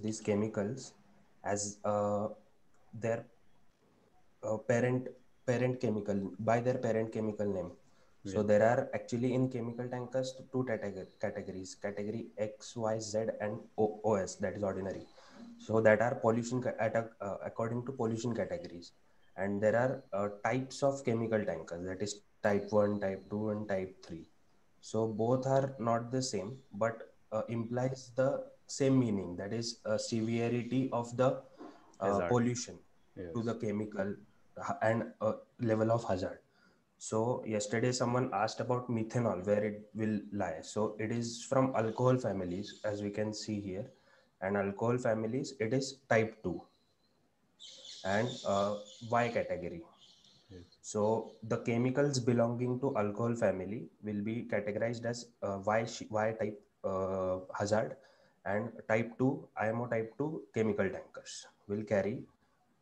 these chemicals as uh, their uh, parent parent chemical by their parent chemical name. So Yeah. there are actually in chemical tankers two categor- categories category x y z and o- os that is ordinary. So that are pollution at a, uh, according to pollution categories. And there are uh, types of chemical tankers that is type 1 type 2 and type 3 so both are not the same but uh, implies the same meaning that is uh, severity of the uh, pollution Yes. to the chemical uh, and level of hazard. So yesterday someone asked about methanol where it will lie. So it is from alcohol families as we can see here. And alcohol families it is type 2 and uh, y category. Yes. so the chemicals belonging to alcohol family will be categorized as uh, y, y type uh, hazard and type 2 imo type 2 chemical tankers will carry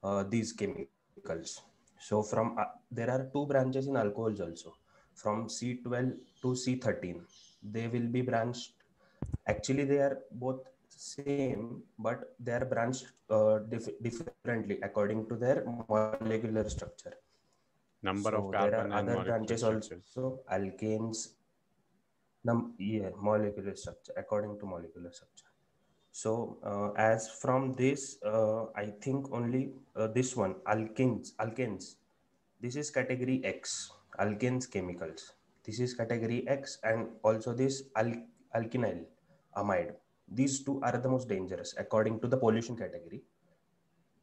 uh, these chemicals. So from uh, there are two branches in alcohols also. From c12 to c13 they will be branched. Actually they are both same but they are branched uh, dif- differently according to their molecular structure. Number so of there are other branches structures. also alkanes num yeah molecular structure according to molecular structure so uh, as from this uh, i think only uh, this one alkenes, alkanes this is category x alkenes chemicals. This is category x and also this al- alkynyl amide. These two are the most dangerous according to the pollution category.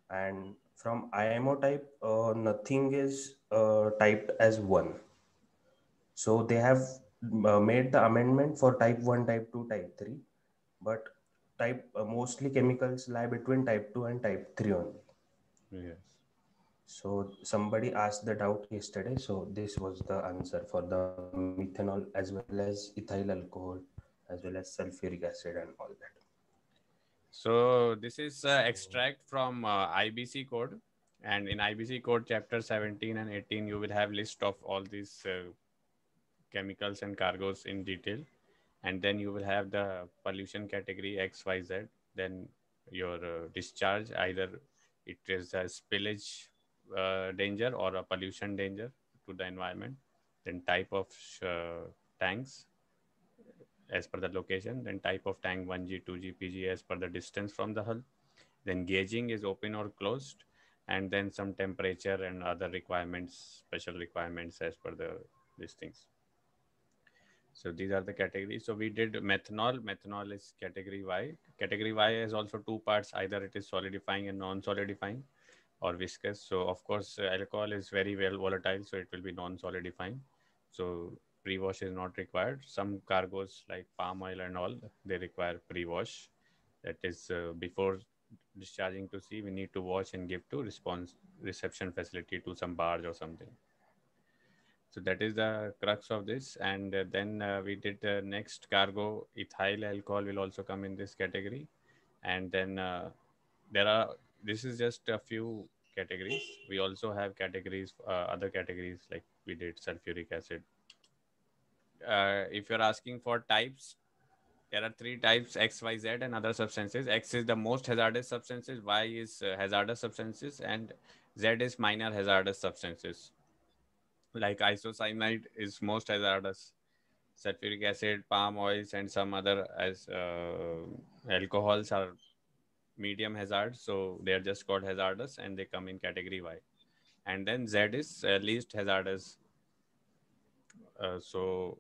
And from IMO type, uh, nothing is uh, typed as one. So they have uh, made the amendment for type 1, type 2, type 3, but type uh, mostly chemicals lie between type 2 and type 3 only. Yes. So somebody asked the doubt yesterday. So this was the answer for the methanol as well as ethyl alcohol, as well as sulfuric acid and all that. So this is uh, extract from uh, IBC code, and in IBC code chapter 17 and 18, you will have list of all these uh, chemicals and cargoes in detail, and then you will have the pollution category X, Y, Z. Then your uh, discharge either it is a spillage uh, danger or a pollution danger to the environment. Then type of uh, tanks as per the location, then type of tank 1G, 2G, PG as per the distance from the hull. Then gauging is open or closed, and then some temperature and other requirements, special requirements as per the these things. So these are the categories. So we did methanol. Methanol is category Y. Category Y is also two parts. Either it is solidifying and non-solidifying, or viscous. So of course, uh, alcohol is very well volatile, so it will be non-solidifying. So pre-wash is not required. Some cargoes like palm oil and all, they require pre-wash. That is uh, before discharging to sea, we need to wash and give to response reception facility to some barge or something. So that is the crux of this. And uh, then uh, we did the next cargo, ethyl alcohol will also come in this category. And then uh, there are, this is just a few categories. We also have categories, uh, other categories like we did sulfuric acid. Uh, if you're asking for types, there are three types X, Y, Z, and other substances. X is the most hazardous substances, Y is uh, hazardous substances, and Z is minor hazardous substances. Like isocyanide is most hazardous. Sulfuric acid, palm oils, and some other as uh, alcohols are medium hazard, so they are just called hazardous, and they come in category Y. And then Z is uh, least hazardous. Uh, so,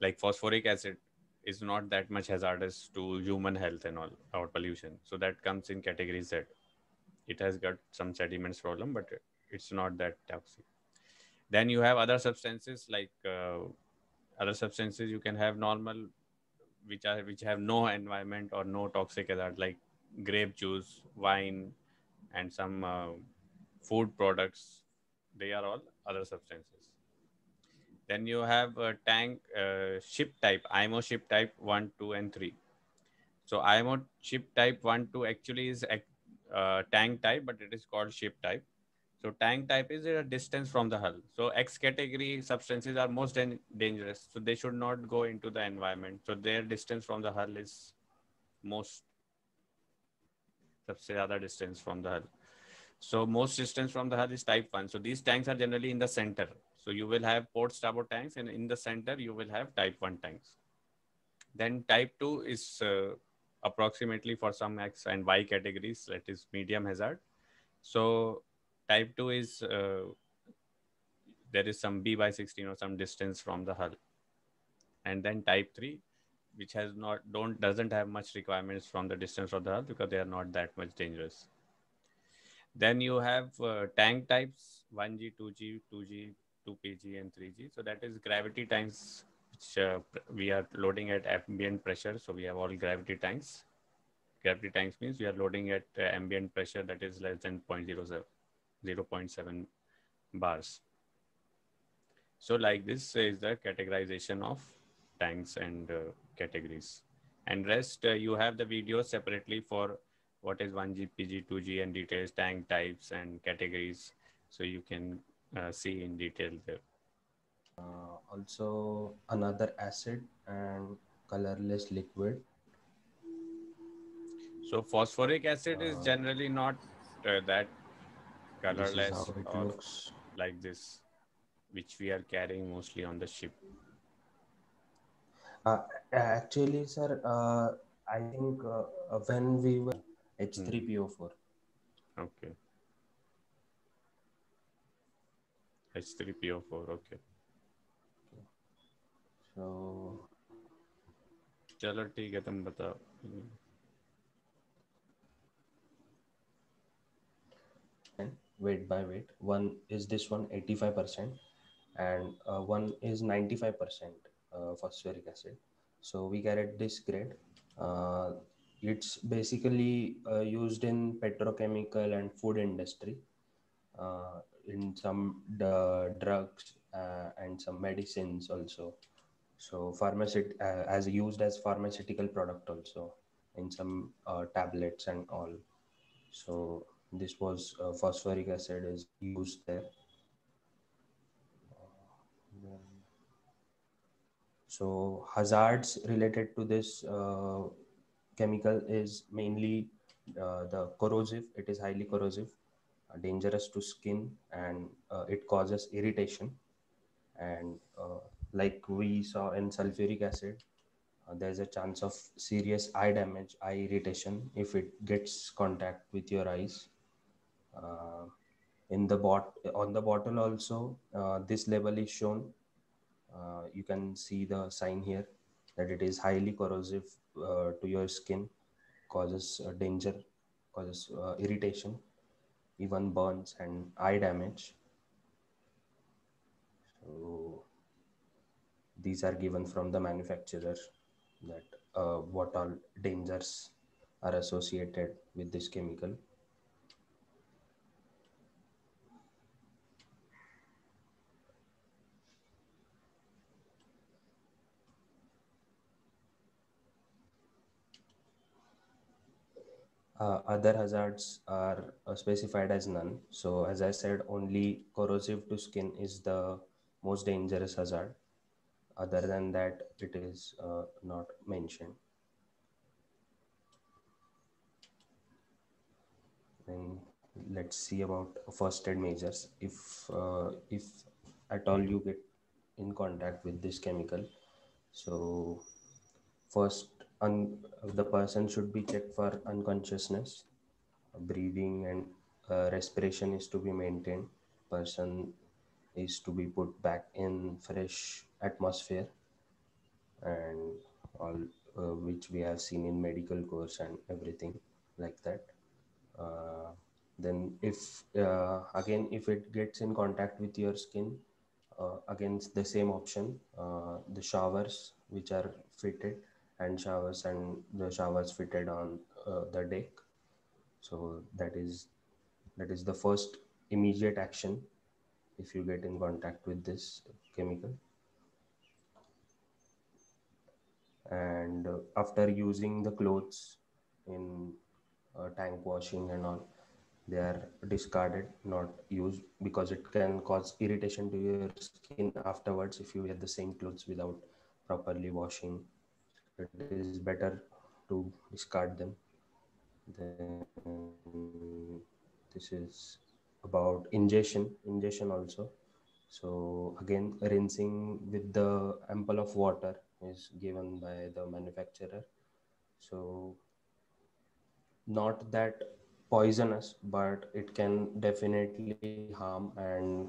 like phosphoric acid, is not that much hazardous to human health and all or pollution. So that comes in category Z. It has got some sediments problem, but it's not that toxic. Then you have other substances like uh, other substances you can have normal, which are which have no environment or no toxic hazard like grape juice, wine, and some uh, food products. They are all other substances. Then you have a tank uh, ship type, IMO ship type 1, 2, and 3. So IMO ship type 1, 2 actually is uh, tank type, but it is called ship type. So tank type is a distance from the hull. So X category substances are most dan- dangerous. So they should not go into the environment. So their distance from the hull is most सबसे ज़्यादा distance from the hull. So most distance from the hull is type 1. So these tanks are generally in the center. So you will have port starboard tanks and in the center you will have type 1 tanks. Then type 2 is uh, approximately for some X and Y categories, that is medium hazard. So type 2 is uh, there is some B by 16 or some distance from the hull. And then type 3, which has not don't doesn't have much requirements from the distance of the hull because they are not that much dangerous. Then you have uh, tank types 1G, 2G, 2G, 2PG, and 3G. So that is gravity tanks, which uh, we are loading at ambient pressure. So we have all gravity tanks. Gravity tanks means we are loading at uh, ambient pressure that is less than 0.07, 0.7 bars. So like this is the categorization of tanks and uh, categories. And rest, uh, you have the video separately for what is 1G, PG, 2G, and details, tank types and categories. So you can uh, see in detail there. Uh, also, another acid and colorless liquid. So phosphoric acid is Uh, generally not uh, that colorless how it or looks. like this, which we are carrying mostly on the ship. Uh, actually, sir, uh, I think uh, uh, when we were H3PO4, Okay. H3PO4. Okay. so चलो ठीक है तुम बताओ weight by weight. One is this one 85% and uh, one is 95% uh, phosphoric acid. So we carried this grade. Uh, it's basically uh, used in petrochemical and food industry, uh, in some drugs uh, and some medicines also. So pharmaceut- as used as pharmaceutical product also in some tablets and all. So this was uh, phosphoric acid is used there. So hazards related to this uh, chemical is mainly uh, the corrosive. It is highly corrosive, uh, dangerous to skin, and uh, it causes irritation. And uh, like we saw in sulfuric acid, uh, there's a chance of serious eye damage, eye irritation if it gets contact with your eyes. Uh, in the bot on the bottle also, uh, this label is shown. Uh, you can see the sign here that it is highly corrosive to your skin, causes danger, causes irritation, even burns and eye damage. So these are given from the manufacturer that uh, what all dangers are associated with this chemical. Uh, other hazards are uh, specified as none. So, as I said, only corrosive to skin is the most dangerous hazard. Other than that, it is uh, not mentioned. And let's see about first aid measures. If uh, if at all you get in contact with this chemical, so first un- the person should be checked for unconsciousness. Breathing and uh, respiration is to be maintained. Person is to be put back in fresh atmosphere. And all uh, which we have seen in medical course and everything like that. Uh, then if uh, again if it gets in contact with your skin uh, against the same option uh, the showers which are fitted hand showers and the showers fitted on uh, the deck. So that is that is the first immediate action if you get in contact with this chemical. And uh, after using the clothes in uh, tank washing and all they are discarded not used because it can cause irritation to your skin afterwards if you wear the same clothes without properly washing it is better to discard them then this is about ingestion, ingestion also. So again, rinsing with the ample of water is given by the manufacturer. So not that poisonous, but it can definitely harm and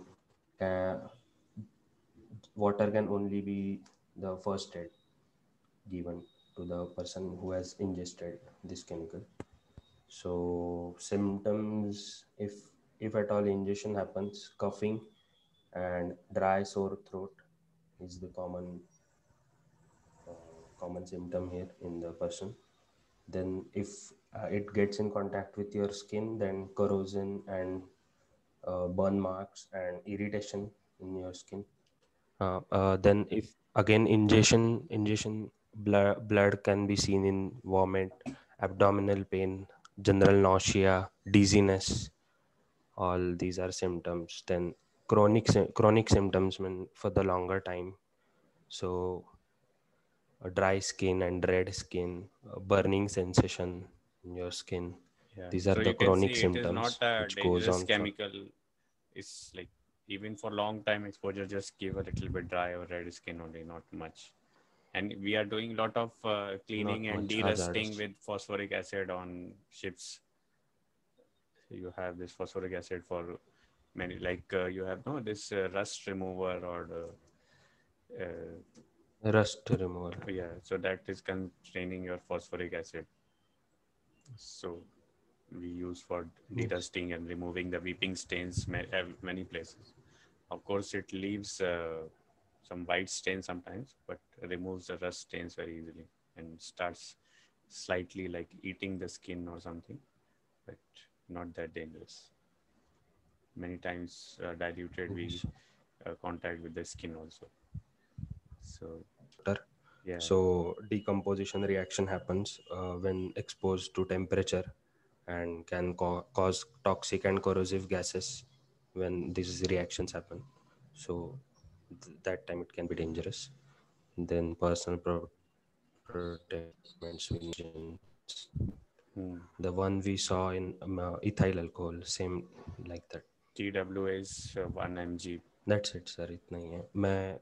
uh, water can only be the first aid given to the person who has ingested this chemical. So symptoms if if at all ingestion happens coughing and dry sore throat is the common uh, common symptom here in the person. Then if uh, it gets in contact with your skin then corrosion and uh, burn marks and irritation in your skin. Uh, uh, then if again ingestion ingestion blood, blood can be seen in vomit abdominal pain general nausea dizziness. All these are symptoms. Then chronic chronic symptoms mean for the longer time. So a dry skin and red skin burning sensation in your skin. Yeah. these are so the chronic symptoms it is not a which goes on for- chemical. It's like even for long time exposure just give a little bit dry or red skin only not much and we are doing a lot of uh, cleaning and much de-rusting hazardous. with phosphoric acid on ships. You have this phosphoric acid for many like uh, you have no this uh, rust remover or the, uh, rust remover. Yeah so that is containing your phosphoric acid. So we use for de-rusting and removing the weeping stains many places. Of course it leaves uh, some white stains sometimes but removes the rust stains very easily and starts slightly like eating the skin or something but not that dangerous. Many times uh, diluted we uh, contact with the skin also. So yeah. So decomposition reaction happens uh, when exposed to temperature and can ca- cause toxic and corrosive gases when these reactions happen. So that time it can be dangerous. Then personal pro- protectments we mentioned. Hmm. The one we saw in um, uh, ethyl alcohol, same like that. TW is uh, 1 mg That's it, sir. इतना ही है मैं